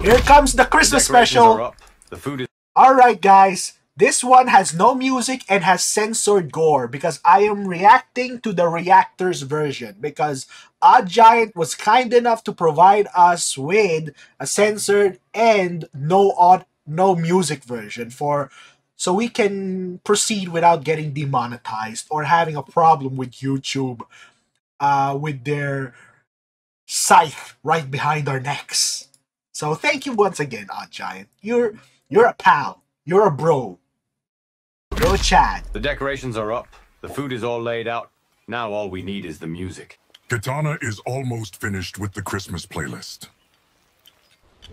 Here comes the Christmas special. The food is Alright, guys. This one has no music and has censored gore because I am reacting to the Reactors version because Odd Giant was kind enough to provide us with a censored and no odd no music version for so we can proceed without getting demonetized or having a problem with YouTube uh, with their scythe right behind our necks. So thank you once again, Odd Giant. You're you're a pal. You're a bro. You're a Chad. the decorations are up. The food is all laid out. Now all we need is the music. Kitana is almost finished with the Christmas playlist.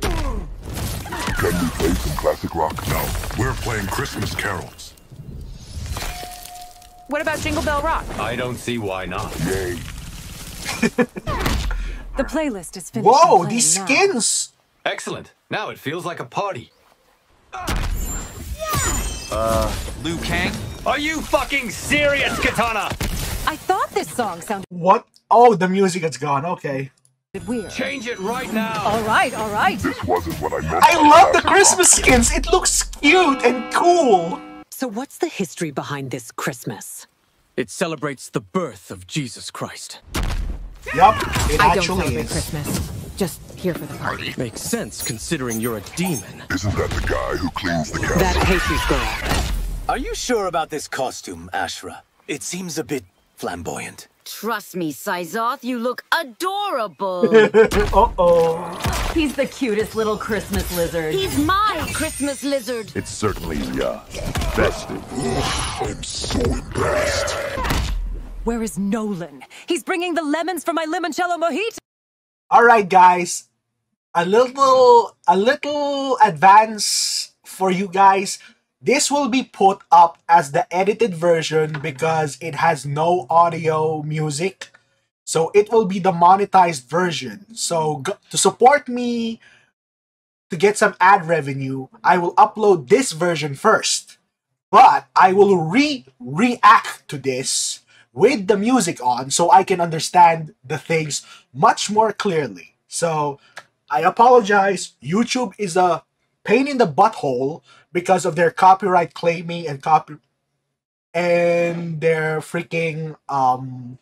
Can we play some classic rock? No, we're playing Christmas carols. What about Jingle Bell Rock? I don't see why not. Yay. The playlist is finished. Whoa, these playing now. skins! Excellent. Now it feels like a party. Uh, Liu Kang? Are you fucking serious, Kitana? I thought this song sounded What? Oh, the music has gone. Okay. weird. Change it right now. All right, all right. This wasn't what I meant. I love the Christmas skins. It looks cute and cool. So, what's the history behind this Christmas? It celebrates the birth of Jesus Christ. Yup, it I don't actually celebrate is. Christmas. Just here for the party. Makes sense considering you're a demon. Isn't that the guy who cleans the castle? That pastry girl. Are you sure about this costume, Ashrah? It seems a bit flamboyant. Trust me, Syzoth, you look adorable. Uh oh. He's the cutest little Christmas lizard. He's my Christmas lizard. It's certainly, uh, festive. I'm so embarrassed. Where is Nolan? He's bringing the lemons for my limoncello mojito. All right, guys. A little, a little advance for you guys. This will be put up as the edited version because it has no audio music. So it will be the monetized version. So to support me to get some ad revenue, I will upload this version first. But I will re react to this with the music on so I can understand the things much more clearly. So I apologize. YouTube is a pain in the butthole because of their copyright claiming and copy and their freaking um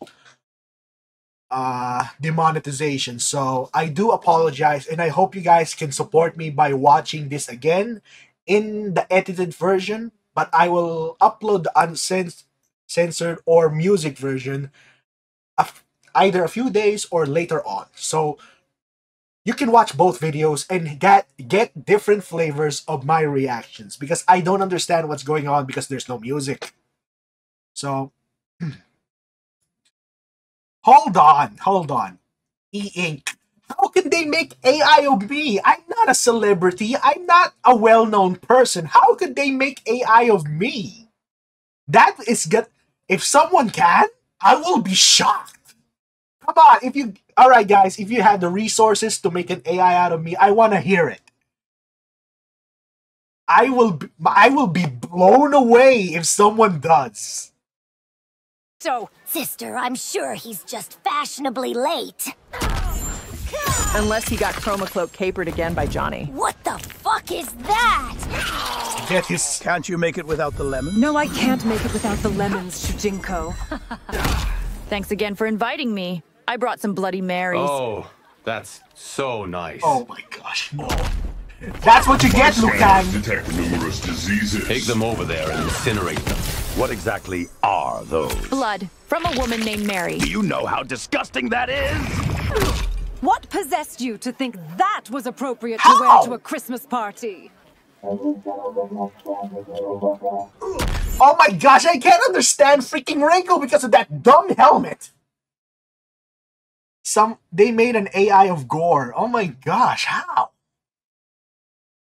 uh demonetization. So I do apologize and I hope you guys can support me by watching this again in the edited version, but I will upload the uncensored or music version either a few days or later on. So you can watch both videos and get get different flavors of my reactions because I don't understand what's going on because there's no music. So hmm. hold on, hold on. E Ink. How can they make AI of me? I'm not a celebrity. I'm not a well-known person. How could they make AI of me? That is good. If someone can, I will be shocked. Come on, if you all right, guys, if you have the resources to make an AI out of me, I want to hear it. I will be, I will be blown away if someone does. So, Sister, I'm sure he's just fashionably late. Unless he got Chroma Cloak capered again by Johnny. What the fuck is that? Get his Can't you make it without the lemon? no, I can't make it without the lemons, Shujinko. Thanks again for inviting me. I brought some Bloody Marys. Oh, that's so nice. Oh my gosh, no. That's what you get, Liu Kang. Detect numerous diseases. Take them over there and incinerate them. What exactly are those? Blood from a woman named Mary. Do you know how disgusting that is? What possessed you to think that was appropriate to wear to a Christmas party? Oh my gosh, I can't understand freaking Ringo because of that dumb helmet. Some they made an AI of Gore. Oh my gosh, how?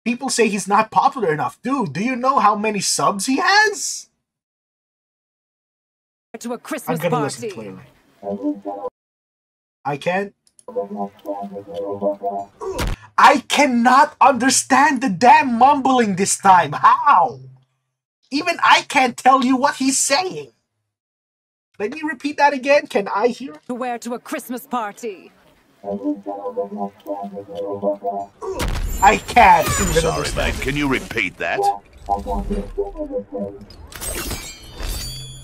People say he's not popular enough. Dude, do you know how many subs he has? To a I'm gonna listen clearly. I can't. I cannot understand the damn mumbling this time. How? Even I can't tell you what he's saying. Let me repeat that again. Can I hear? To wear to a Christmas party. I can't Sorry, understand. mate. Can you repeat that?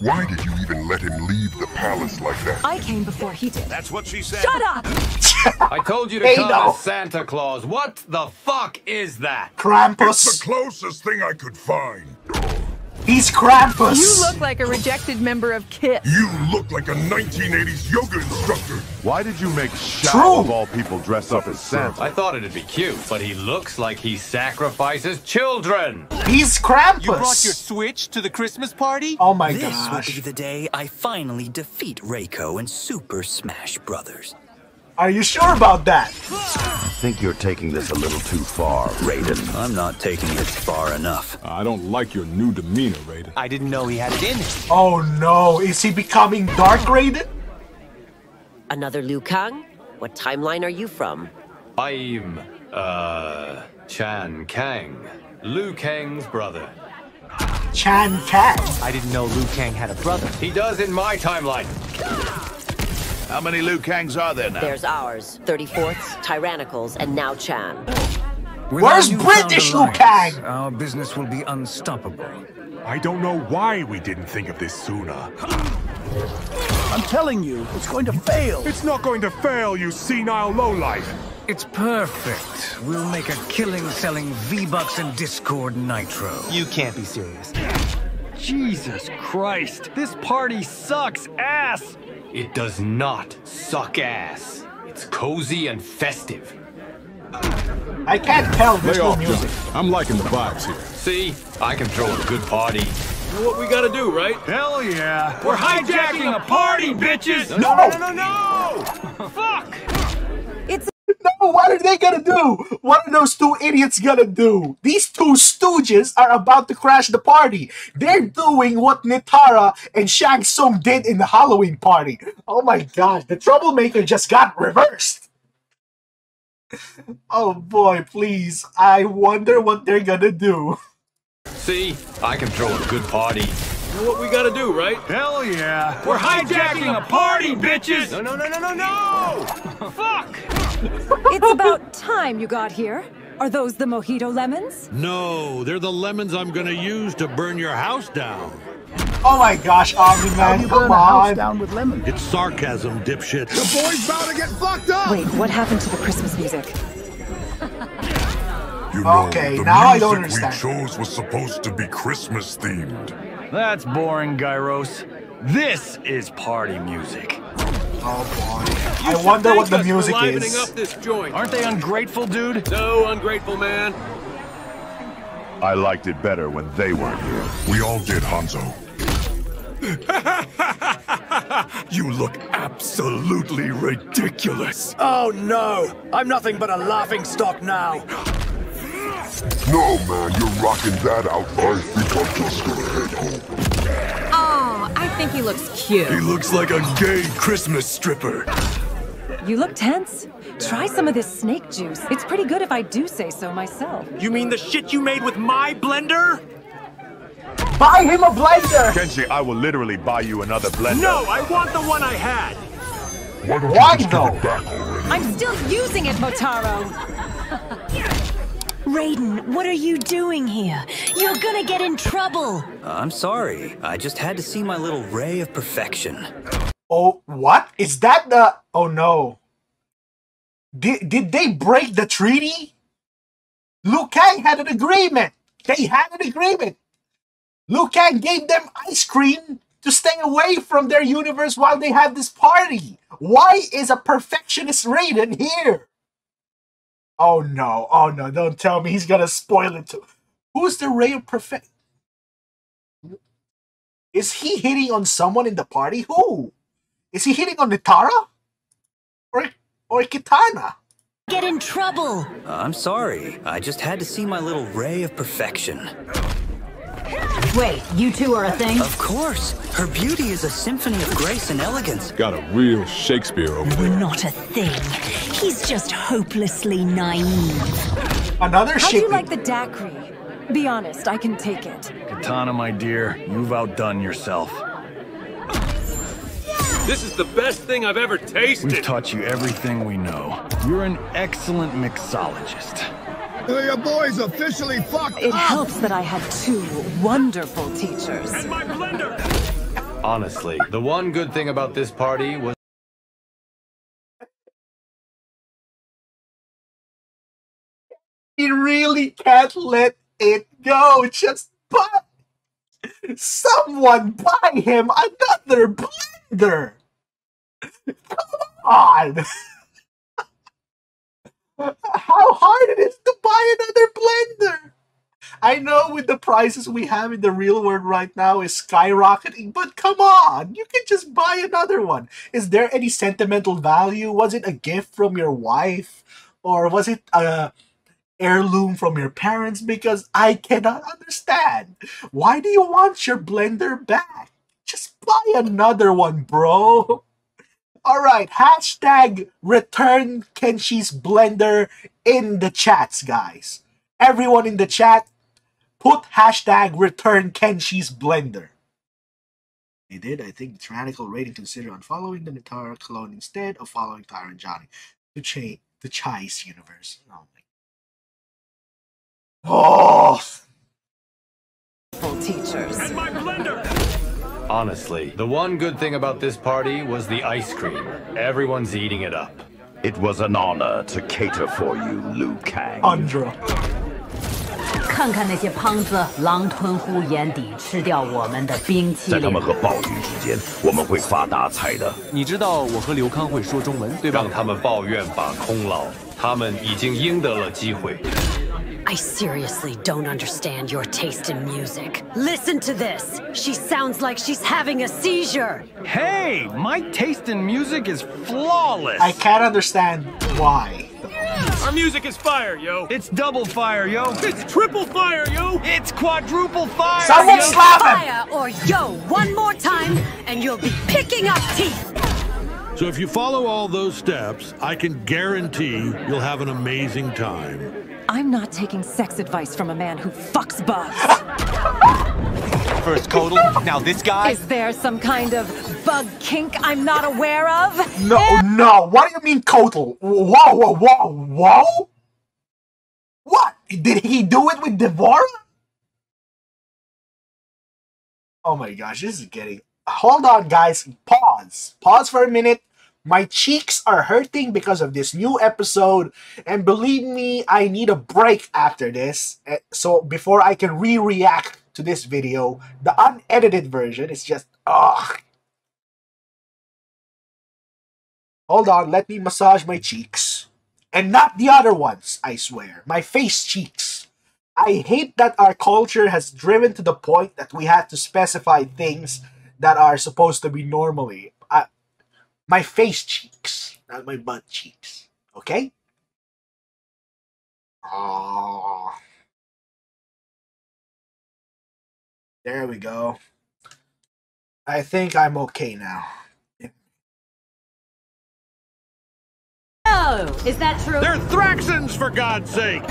Why did you even let him leave the palace like that? I came before he did. That's what she said. Shut up! I told you to Hey, come no. Santa Claus. What the fuck is that? It's Krampus. the closest thing I could find. He's Krampus. You look like a rejected member of KISS. You look like a 1980s yoga instructor. Why did you make Shao True. of all people dress up as Santa? I thought it'd be cute, but he looks like he sacrifices children. He's Krampus. You brought your Switch to the Christmas party? Oh my god! this gosh. will be the day I finally defeat Reiko in Super Smash Brothers. Are you sure about that? I think you're taking this a little too far, Raiden. I'm not taking it far enough. I don't like your new demeanor, Raiden. I didn't know he had it in him. Oh no, is he becoming Dark Raiden? Another Liu Kang? What timeline are you from? I'm, uh, Chan Kang, Liu Kang's brother. Chan Kang. I didn't know Liu Kang had a brother. He does in my timeline. How many Liu Kangs are there now? There's ours, 34ths, Tyrannicals, and now Chan. Where's British Liu Kang? Our business will be unstoppable. I don't know why we didn't think of this sooner. I'm telling you, it's going to fail. It's not going to fail, you senile lowlife. It's perfect. We'll make a killing selling V-Bucks and Discord Nitro. You can't be serious. Jesus Christ, this party sucks ass! It does not suck ass. It's cozy and festive. I can't tell Lay there's no off, music. Johnny. I'm liking the vibes here. See, I can throw a good party. know what we gotta do, right? Hell yeah! We're hijacking a party, bitches! No! no, no, no! Fuck! No, what are they gonna do? What are those two idiots gonna do? These two stooges are about to crash the party. They're doing what Nitara and Shang Tsung did in the Halloween party. Oh my gosh, the troublemaker just got reversed. Oh boy, please. I wonder what they're gonna do. See, I can throw a good party. Know what we gotta do, right? Hell yeah! We're hijacking a party, bitches! No, no, no, no, no, no! Fuck! it's about time you got here. Are those the mojito lemons? No, they're the lemons I'm gonna use to burn your house down. Oh my gosh, Omni How do Man, you burn come a house on. down with lemon? It's sarcasm, dipshit. The boy's about to get fucked up. Wait, what happened to the Christmas music? You know, Okay, the now I music don't we understand. chose was supposed to be Christmas themed. That's boring, Gyros. This is party music. Oh boy. I wonder what the music livening is. up this joint. Aren't they ungrateful, dude? No, ungrateful man. I liked it better when they weren't here. We all did, Hanzo. you look absolutely ridiculous. Oh no! I'm nothing but a laughing stock now. No, man, you're rocking that out. I think I'm just gonna head home. Oh, I think he looks cute. He looks like a gay Christmas stripper. You look tense. Try some of this snake juice. It's pretty good if I do say so myself. You mean the shit you made with my blender? Buy him a blender! Kenshi, I will literally buy you another blender. No, I want the one I had. Why don't Why you just though? give it back already? I'm still using it, Motaro. Raiden, what are you doing here? You're gonna get in trouble. Uh, I'm sorry. I just had to see my little ray of perfection. Oh, what? Is that the... Oh no. Did, did they break the treaty? Liu Kang had an agreement. They had an agreement. Liu Kang gave them ice cream to stay away from their universe while they had this party. Why is a perfectionist Raiden here? Oh no, oh no, don't tell me he's gonna spoil it too. Who's the Ray of Perfect? Is he hitting on someone in the party? Who? Is he hitting on Nitara? Or or Kitana? Get in trouble. Uh, I'm sorry. I just had to see my little ray of perfection. Wait, you two are a thing? Of course. Her beauty is a symphony of grace and elegance. Got a real Shakespeare over We're there. not a thing. He's just hopelessly naive. Another How'd you like the daiquiri? Be honest, I can take it. Kitana, my dear, you've outdone yourself. This is the best thing I've ever tasted. We've taught you everything we know. You're an excellent mixologist. Your boy's officially fucked It up. helps that I had two wonderful teachers. And my blender. Honestly, the one good thing about this party was He really can't let it go. Just buy someone buy him another blender. Come on. How hard it is to buy another blender. I know with the prices we have in the real world right now is skyrocketing, but come on, you can just buy another one. Is there any sentimental value? Was it a gift from your wife? Or was it a heirloom from your parents? Because I cannot understand. Why do you want your blender back? Just buy another one, bro. Alright, hashtag return Kenshi's blender in the chats, guys. Everyone in the chat, put hashtag return Kenshi's blender. They did, I think, the tyrannical rating consider unfollowing the Nitara clone instead of following Tyrant Johnny to cha- the Chase universe. Oh my Oh teachers. And my blender. Honestly, the one good thing about this party was the ice cream. Everyone's eating it up. It was an honor to cater for you, Liu Kang. Andra. 看看那些胖子狼吞虎咽地吃掉我们的冰淇淋在他们。和暴雨之间，我们会发大财的。你知道我和刘康会说中文，对吧？让他们抱怨把空劳，他们已经赢得了机会。I seriously don't understand your taste in music. Listen to this. She sounds like she's having a seizure. Hey, my taste in music is flawless. I can't understand why. Our music is fire, yo. It's double fire, yo. It's triple fire, yo. It's quadruple fire. Someone yo. slap him! Fire or yo, one more time, and you'll be picking up teeth. So if you follow all those steps, I can guarantee you'll have an amazing time. I'm not taking sex advice from a man who fucks bugs. First Kotal, now this guy. Is there some kind of bug kink I'm not aware of? No, no. What do you mean, Kotal? Whoa, whoa, whoa, whoa? What? Did he do it with D'Vorah? Oh my gosh, this is getting. Hold on, guys. Pause. Pause for a minute. My cheeks are hurting because of this new episode, and believe me, I need a break after this. Eh, So before I can re-react to this video, the unedited version is just ugh. Hold on, let me massage my cheeks. And not the other ones, I swear. My face cheeks. I hate that our culture has driven to the point that we have to specify things that are supposed to be normally. I, my face cheeks, not my butt cheeks. Okay? Oh. There we go. I think I'm okay now. Oh, is that true? They're Thraxons, for God's sake!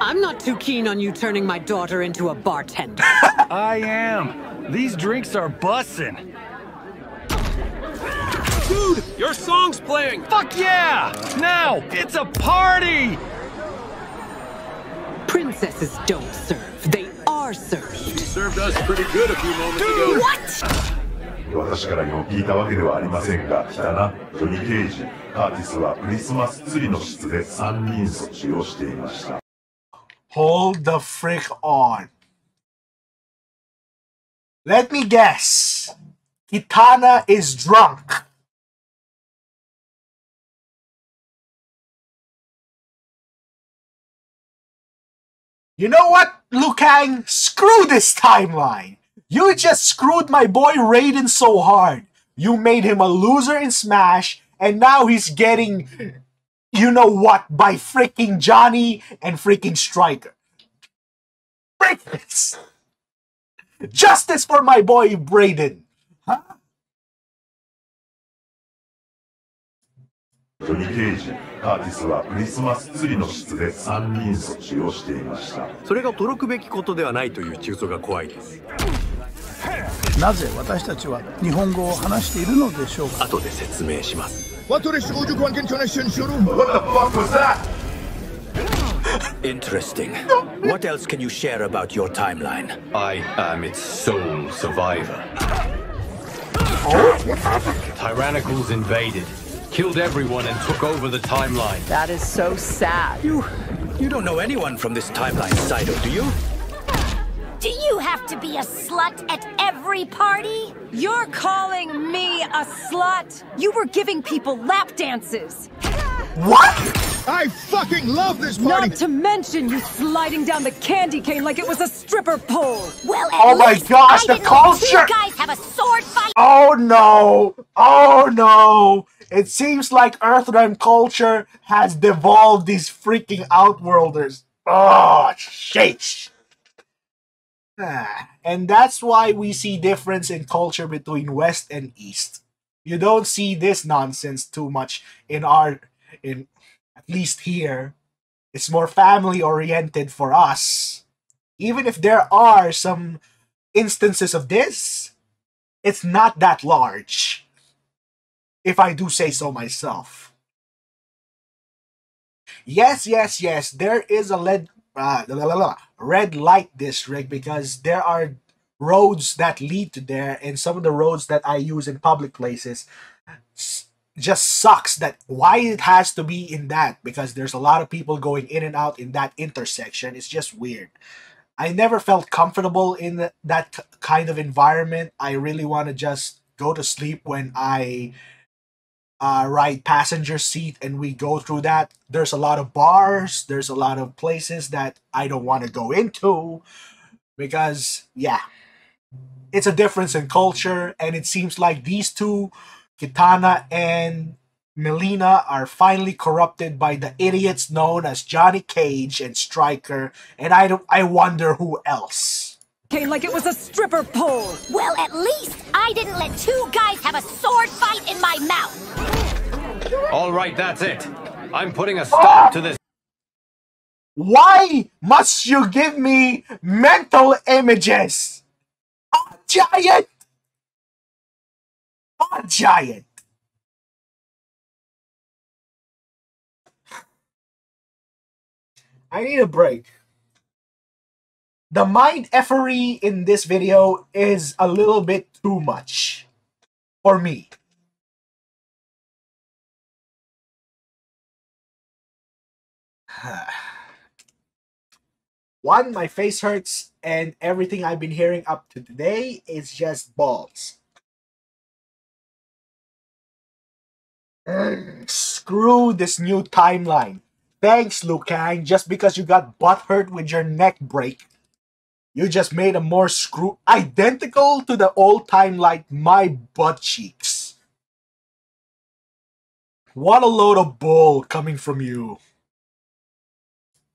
I'm not too keen on you turning my daughter into a bartender. I am. These drinks are bussin'. Dude, your song's playing. Fuck yeah! Now, it's a party! Princesses don't serve, they are served. Served us pretty good a few moments ago. What? 私からよく聞いたわけではありませんが、来たな、ジョニー・ケイジ。カーティスはクリスマスツリーの室で三輪措置をしていました。 Hold the frick on. Let me guess. Kitana is drunk. You know what, Liu Kang? Screw this timeline. You just screwed my boy Raiden so hard. You made him a loser in Smash, and now he's getting you know what by freaking Johnny and freaking Striker. Break this! Justice for my boy Braden. ジョニー・ケイジ、カーティスはクリスマスツリーの室で三輪措置をしていました。それが驚くべきことではないという中訴が怖いですなぜ私たちは日本語を話しているのでしょうか後で説明します。What to the Uju Kwan Connection Shuru? What the fuck was that? Interesting. What else can you share about your timeline? I am its sole survivor. Tyrannicals invaded, killed everyone, and took over the timeline. That is so sad. You, you don't know anyone from this timeline, Saito, do you? Do you have to be a slut at every party? You're calling me a slut? You were giving people lap dances. What? I fucking love this party! Not to mention you sliding down the candy cane like it was a stripper pole. Well, at Oh my gosh, I the culture! two guys have a sword fight. Oh no! Oh no! It seems like Earthrealm culture has devolved these freaking Outworlders. Oh, shit! Ah, And that's why we see difference in culture between West and East. You don't see this nonsense too much in our, in at least here. It's more family oriented for us. Even if there are some instances of this, it's not that large. If I do say so myself. Yes, yes, yes, there is a lead, uh, la, la, la, red light district because there are roads that lead to there, and some of the roads that I use in public places just sucks that why it has to be in that because there's a lot of people going in and out in that intersection. It's just weird. I never felt comfortable in that kind of environment. I really want to just go to sleep when I uh, ride passenger seat and we go through that. There's a lot of bars, there's a lot of places that I don't want to go into because, yeah, it's a difference in culture, and it seems like these two, Kitana and Mileena, are finally corrupted by the idiots known as Johnny Cage and Striker, and I don't. I wonder who else. Cane like it was a stripper pole. Well, at least I didn't let two guys have a sword fight in my mouth. All right, that's it. I'm putting a stop to this. Why must you give me mental images? A giant! A giant! I need a break. The mind effery in this video is a little bit too much for me. One, my face hurts, and everything I've been hearing up to today is just balls. Ugh, screw this new timeline. Thanks, Liu Kang. Just because you got butt hurt with your neck break, you just made a more screw identical to the old time like My butt cheeks. What a load of bull coming from you.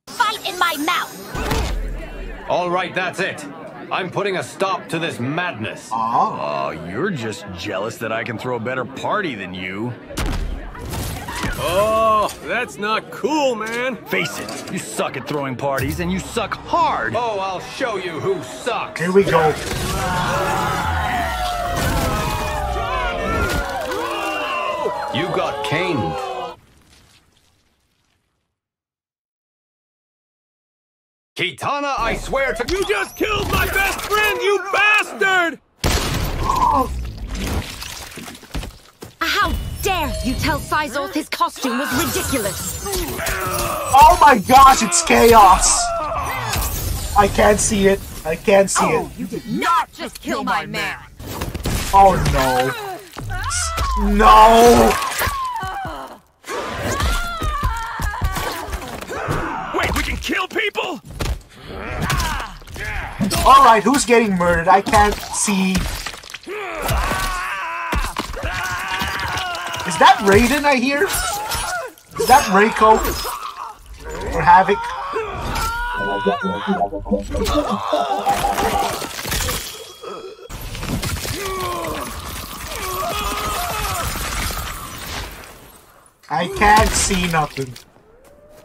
Fight in my mouth. All right, that's it. I'm putting a stop to this madness. Oh, you're just jealous that I can throw a better party than you. Oh, that's not cool, man. Face it, you suck at throwing parties and you suck hard. Oh, I'll show you who sucks. Here we go. You got caned. Kitana, I swear to You just killed my best friend, you bastard! How dare you tell Syzoth his costume was ridiculous? Oh my gosh, it's chaos! I can't see it. I can't see it. Oh, you did not just kill my man. Oh no. No! Wait, we can kill people? Alright, who's getting murdered? I can't see. Is that Raiden I hear? Is that Reiko? Or Havoc? I can't see nothing.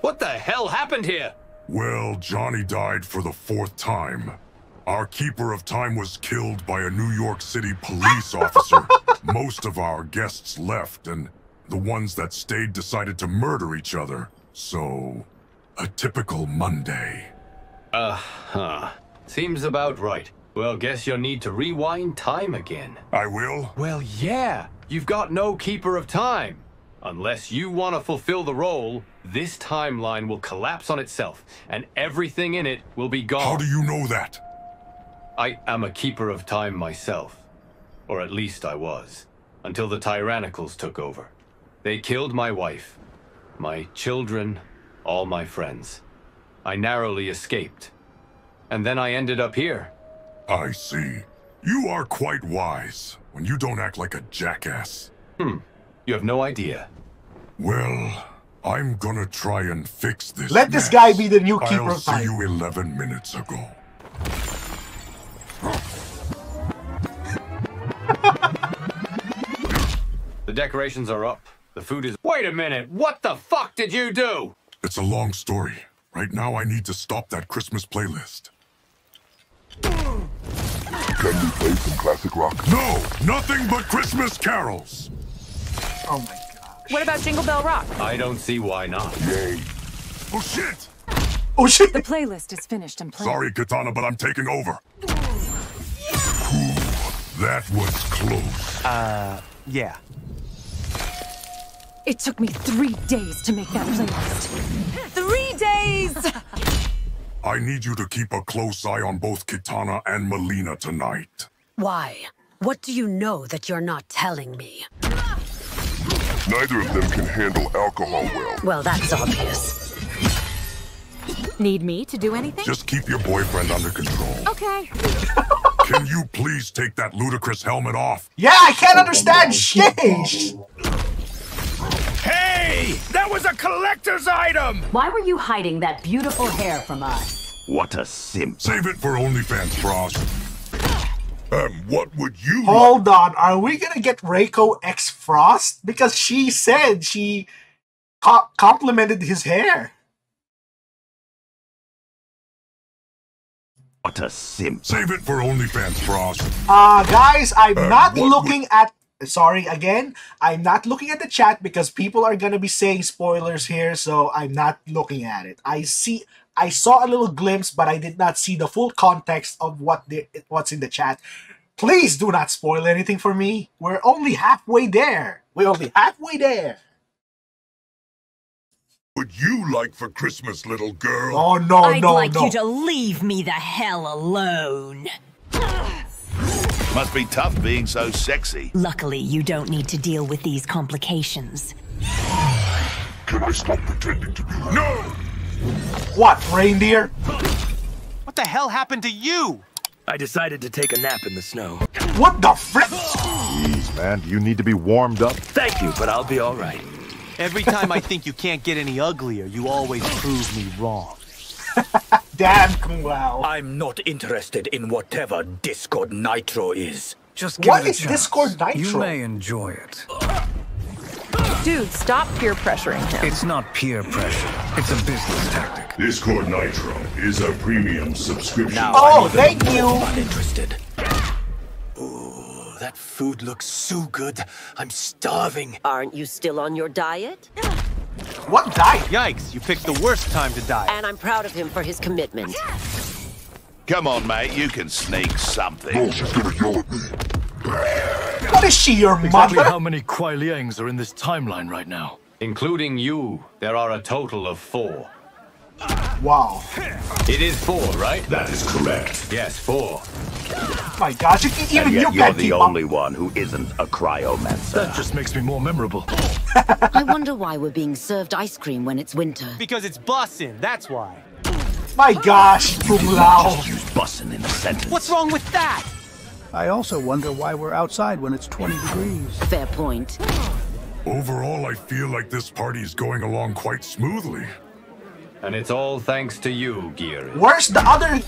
What the hell happened here? Well, Johnny died for the fourth time. Our Keeper of Time was killed by a New York City police officer. Most of our guests left, and the ones that stayed decided to murder each other. So, a typical Monday. Uh-huh. Seems about right. Well, guess you'll need to rewind time again. I will? Well, yeah. You've got no Keeper of Time. Unless you want to fulfill the role, this timeline will collapse on itself, and everything in it will be gone. How do you know that? I am a Keeper of Time myself. Or at least I was. Until the Tyrannicals took over. They killed my wife, my children, all my friends. I narrowly escaped. And then I ended up here. I see. You are quite wise when you don't act like a jackass. Hmm. You have no idea. Well, I'm gonna try and fix this. Let this guy be the new Keeper I'll of see you 11 minutes ago. The decorations are up. The food is. Wait a minute! What the fuck did you do? It's a long story. Right now, I need to stop that Christmas playlist. Can we play some classic rock? No! Nothing but Christmas carols! Oh my god. What about Jingle Bell Rock? I don't see why not. Yay. Oh shit! Oh shit! The playlist is finished and playing. Sorry, Kitana, but I'm taking over. Whew, that was close. Uh, yeah. It took me three days to make that playlist. Three days! I need you to keep a close eye on both Kitana and Mileena tonight. Why? What do you know that you're not telling me? Neither of them can handle alcohol well. Well, that's obvious. Need me to do anything? Just keep your boyfriend under control. Okay. Can you please take that ludicrous helmet off? Yeah, I can't understand shit. Hey! That was a collector's item! Why were you hiding that beautiful hair from us? What a simp. Save it for OnlyFans, Frost. And what would you Hold on, are we gonna get Reiko X Frost? Because she said she co- complimented his hair. What a simp. Save it for OnlyFans, Frost. Uh, guys, I'm Uh, not what looking at. Sorry again. I'm not looking at the chat because people are gonna be saying spoilers here, so I'm not looking at it. I see. I saw a little glimpse, but I did not see the full context of what the what's in the chat. Please do not spoil anything for me. We're only halfway there. We're only halfway there. Would you like for Christmas, little girl? Oh no, I'd no, like no. you to leave me the hell alone. Must be tough being so sexy. Luckily, you don't need to deal with these complications. Can I stop pretending to be No! What, reindeer? What the hell happened to you? I decided to take a nap in the snow. What the frick? Jeez, man, do you need to be warmed up? Thank you, but I'll be all right. Every time I think you can't get any uglier, you always prove me wrong. Damn, Kung Lao. I'm not interested in whatever Discord Nitro is. Just give What it a is chance. Discord Nitro? You may enjoy it. Dude, stop peer pressuring him. It's not peer pressure. It's a business tactic. Discord Nitro is a premium subscription. Now, Oh, I'm thank more you. Not interested. Ooh, that food looks so good. I'm starving. Aren't you still on your diet? What diet? Yikes, you picked the worst time to die. And I'm proud of him for his commitment. Come on, mate, you can sneak something. she's gonna yell at me. What is she, your Exactly mother? how many Kuai Liangs are in this timeline right now? Including you, there are a total of four. Wow. It is four, right? That is correct. Yes, four. My gosh, you can, even and you yet you're can't the keep only one who isn't a cryomancer. That just makes me more memorable. I wonder why we're being served ice cream when it's winter. Because it's bussin', that's why. My gosh, Kung Lao. Use bussin' in a sentence. What's wrong with that? I also wonder why we're outside when it's 20 degrees. Fair point. Overall, I feel like this party is going along quite smoothly. And it's all thanks to you, Geras. Where's the other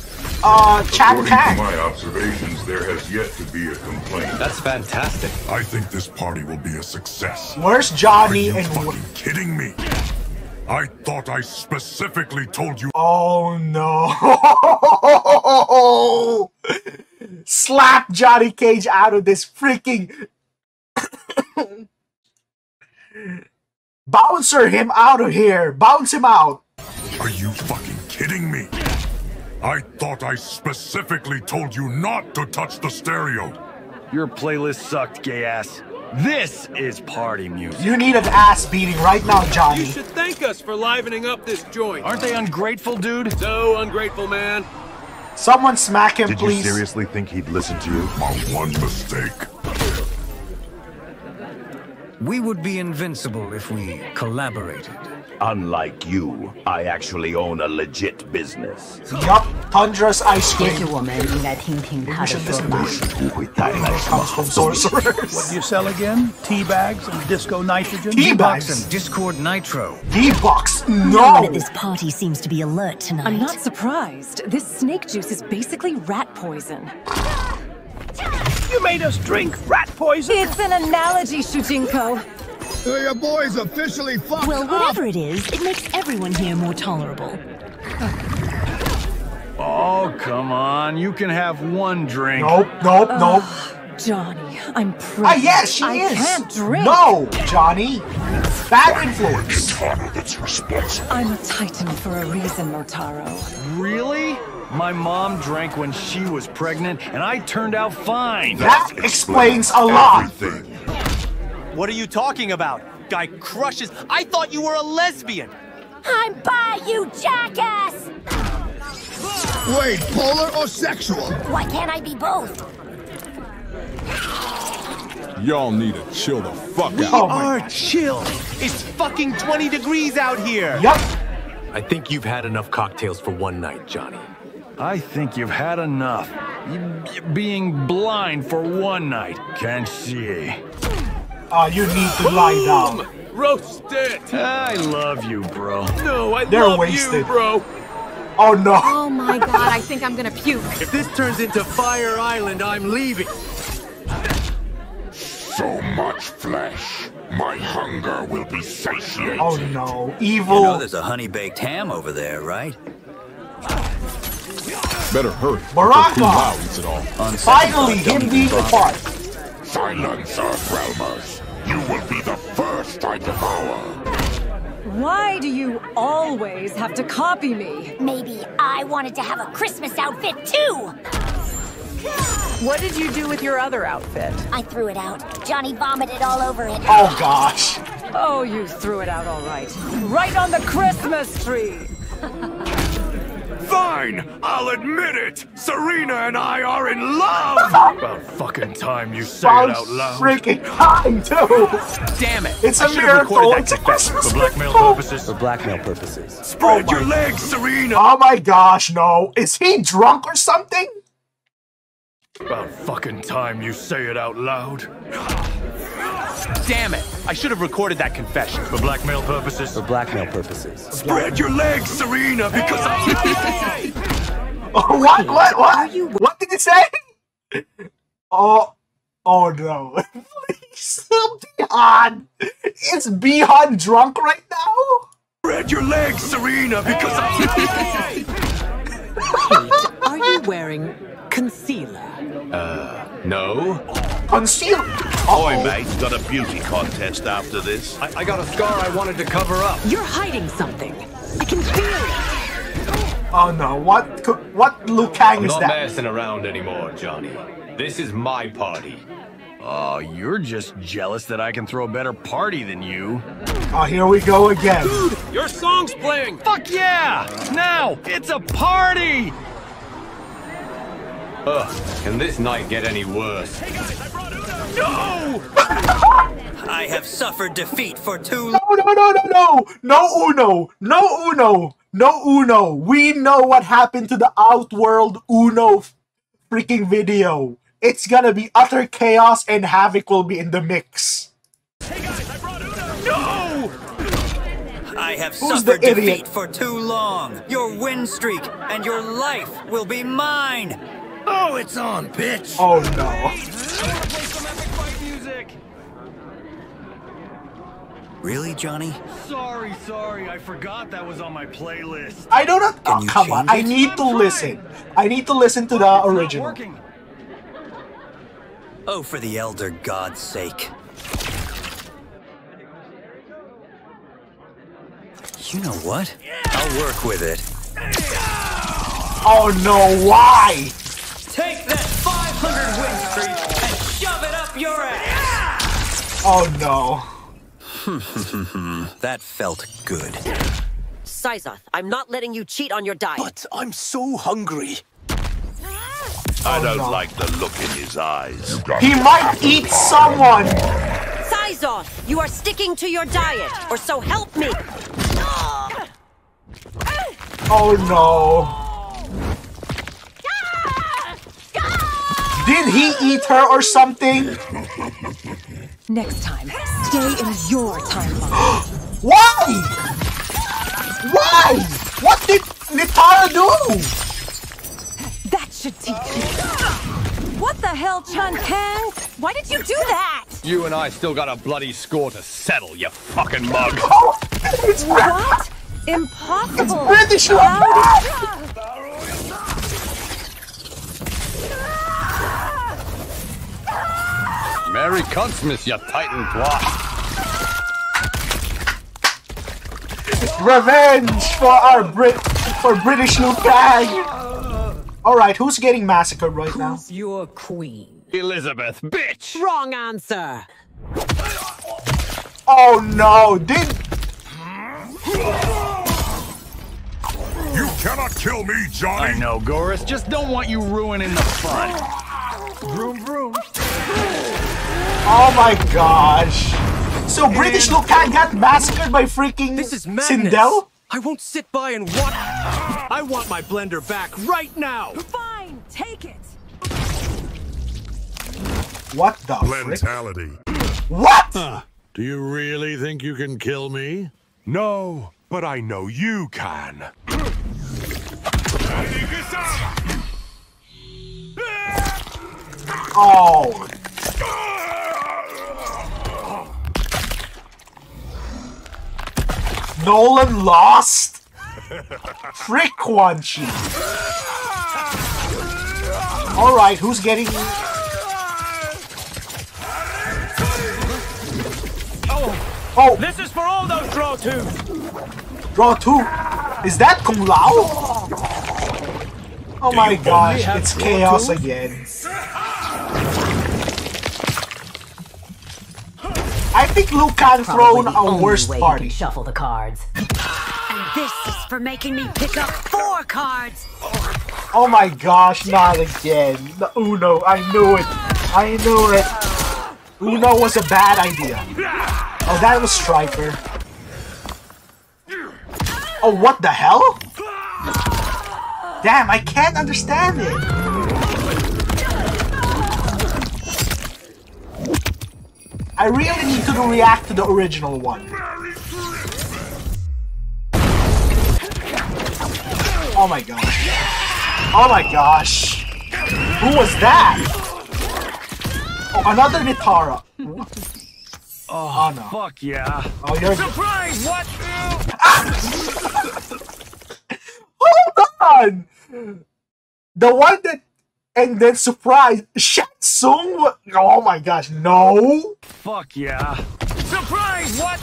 uh chat According to my observations, there has yet to be a complaint. That's fantastic. I think this party will be a success. Where's Johnny Are Johnny you and fucking kidding me? I thought I specifically told you. Oh no! Slap Johnny Cage out of this freaking. Bouncer him out of here! Bounce him out! Are you fucking kidding me? I thought I specifically told you not to touch the stereo. Your playlist sucked, gay ass. This is party music. You need an ass beating right now, Johnny. You should thank us for livening up this joint. Aren't they ungrateful, dude? So ungrateful, man. Someone smack him, Did please. you seriously think he'd listen to you? My one mistake. We would be invincible if we collaborated. Unlike you, I actually own a legit business. Yup, Tundra's ice 也 cream. 许我们应该听听他的说法。不会带来什么 Comes 好 from 东西。 sorcerers. What do you sell again? Tea bags and disco nitrogen? Tea Bucks bags. and Discord Nitro. D-Box. No one No! at this party seems to be alert tonight. I'm not surprised. This snake juice is basically rat poison. You made us drink rat poison? It's an analogy, Shujinko. So your boy's officially fucked Well, up. whatever it is, it makes everyone here more tolerable. Oh, come on. You can have one drink. Nope, nope, nope. Johnny, I'm pregnant. Ah, yes, she is. I is. can't drink. No, Johnny. Bad influence. I'm a titan for a reason, Motaro. Really? My mom drank when she was pregnant, and I turned out fine. That explains a lot. Everything. What are you talking about? Guy crushes. I thought you were a lesbian. I'm by you, jackass! Wait, polar or sexual? Why can't I be both? Y'all need to chill the fuck We Oh out. my are chill. It's fucking 20 degrees out here. Yup. I think you've had enough cocktails for one night, Johnny. I think you've had enough. You- Being blind for one night. Can't see. Uh, you need to lie down. Roast it. I love you, bro. No, I They're love wasted. you, bro. Oh no. Oh my god, I think I'm gonna puke. If this turns into Fire Island, I'm leaving. So much flesh. My hunger will be satiated. Oh no. evil. You Evil. know there's a honey baked ham over there, right? Better hurry. Baraka. Kung Lao eats it all. Finally, him being the part. Silence, Earthrealmers. You will be the first I devour. Why do you always have to copy me? Maybe I wanted to have a Christmas outfit too! What did you do with your other outfit? I threw it out. Johnny vomited all over it. Oh gosh. Oh, you threw it out all right. Right on the Christmas tree. Fine, I'll admit it. Sareena and I are in love. About fucking time you say Sounds it out loud. freaking high too. Damn it. It's I a miracle. It's a confession. Christmas For blackmail miracle. purposes. For blackmail purposes. Spread Oh your legs, Sareena. Oh my gosh, no. Is he drunk or something? About fucking time you say it out loud. Damn it. I should have recorded that confession. For blackmail purposes. For blackmail purposes. Spread your legs, Sareena, because I. Oh, what? What? What? What did it say? Oh, oh no. Please, Bihan. Is Bihan drunk right now? Spread your legs, Sareena, because I. Are you wearing concealer? Uh, no. Conceal. Oi, mate, got a beauty contest after this? I, I got a scar I wanted to cover up. You're hiding something. I can feel it. Oh no. What? co- What Liu Kang I'm is not that? messing around anymore, Johnny. This is my party. Oh, you're just jealous that I can throw a better party than you. Oh, here we go again. Dude, your song's playing. Fuck yeah! Now, it's a party! Ugh, can this night get any worse? No! I have suffered defeat for too No, no, no, no, no. No Uno. No Uno. No Uno. We know what happened to the Outworld Uno freaking video. It's gonna be utter chaos and Havoc will be in the mix. No! I have Who's the suffered idiot? defeat for too long. Your win streak and your life will be mine. Oh, it's on, bitch. Oh no. Really, Johnny? Sorry, sorry. I forgot that was on my playlist. I don't know. Can Oh, you come on. change I it? need to listen. I need to listen to the original. Oh, for the Elder God's sake. You know what? I'll work with it. Oh no, why? Take that 500 win streak and shove it up your ass! Oh no. that felt good. Syzoth, I'm not letting you cheat on your diet. But I'm so hungry. I Oh, don't no. like the look in his eyes. He might eat someone. Syzoth, you are sticking to your diet, or so help me. Oh no. Did he eat her or something? Next time, stay in your timeline. Why? Why? What did Nitara do? That should teach you. What the hell, Chun Kang? Why did you do that? You and I still got a bloody score to settle, you fucking mug. Oh, it's What? Impossible. It's British How Merry Christmas, you titan twat. Revenge for our Brit for British Liu Kang. All right, who's getting massacred right now? Your queen. Elizabeth, bitch! Wrong answer. Oh no! Did You cannot kill me, Johnny! I know, Geras. Just don't want you ruining the fun. Vroom, vroom. Oh my gosh! So British Liu Kang got massacred by freaking This is madness. Sindel? I won't sit by and watch. I want my blender back right now. Fine, take it. What the frick? Mentality. What? Do you really think you can kill me? No, but I know you can. Oh. Nolan lost? Frick Quan Chi. Alright, who's getting... Oh, Oh, this is for all those draw two. draw two. Is that Kung Lao? Oh Do my gosh, it's chaos two? again. I think Luke can throw a worst way party. shuffle the cards. And this is for making me pick up four cards. Oh my gosh, not again. The Uno, I knew it. I knew it. Uno was a bad idea. Oh, that was Striker. Oh, what the hell? Damn, I can't understand it. I really need to react to the original one. Oh my gosh. Oh my gosh. Who was that? Oh, another Nitara. Oh, oh no. fuck yeah. Oh, you're. Surprise! What? Hold on! The one that. And then surprise. Shang Tsung? Oh my gosh, no! Fuck yeah. Surprise! What?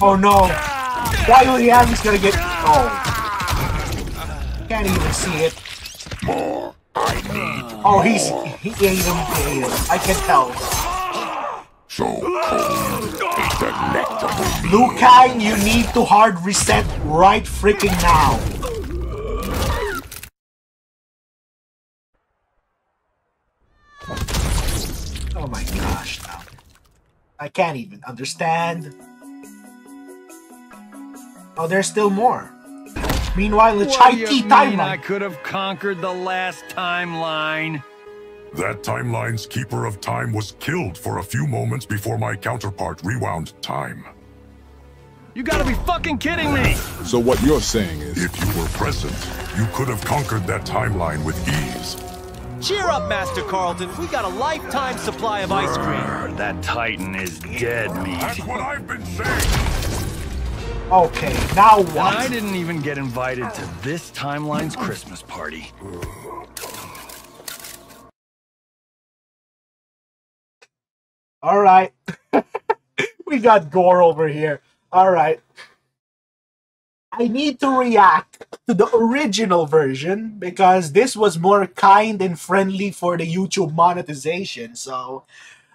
Oh no! Why Liam is gonna get. Oh. Can't even see it. Oh, he's. He ate him. He ate him. I can tell. So cold. The nectar. Liu Kang, you need to hard reset right freaking now. Oh my gosh, now. I can't even understand. Oh, there's still more. Meanwhile, the What Chai do you Tea mean I could have conquered the last timeline? That timeline's keeper of time was killed for a few moments before my counterpart rewound time. You gotta be fucking kidding me! So what you're saying is... If you were present, you could have conquered that timeline with ease. Cheer up, Master Carlton. We got a lifetime supply of ice cream. That Titan is dead meat. That's what I've been saying! Okay, now what? And I didn't even get invited to this timeline's Christmas party. All right. we got gore over here. All right. I need to react to the original version because this was more kind and friendly for the YouTube monetization. So,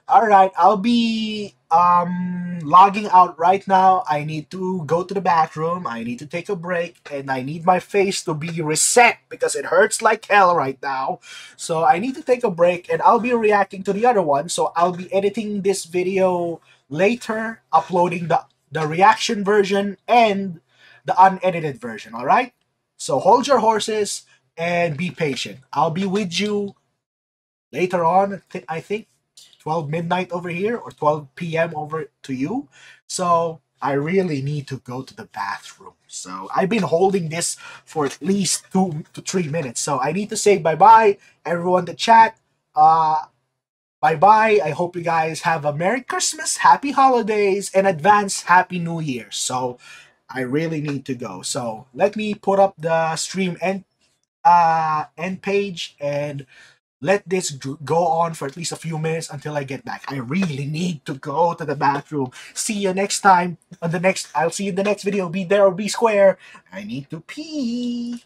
all right, I'll be um logging out right now. I need to go to the bathroom. I need to take a break and I need my face to be reset because it hurts like hell right now. So, I need to take a break and I'll be reacting to the other one. So, I'll be editing this video later, uploading the the reaction version and the unedited version, all right? So hold your horses and be patient. I'll be with you later on, I think 12 midnight over here or 12 p.m. over to you. So I really need to go to the bathroom. So I've been holding this for at least two to three minutes. So I need to say bye-bye, everyone the chat. Uh, bye-bye. I hope you guys have a Merry Christmas, Happy Holidays, and advance Happy New Year. So I really need to go. So let me put up the stream end uh end page and let this go on for at least a few minutes until I get back. I really need to go to the bathroom. See you next time on the next I'll see you in the next video. Be there or be square. I need to pee.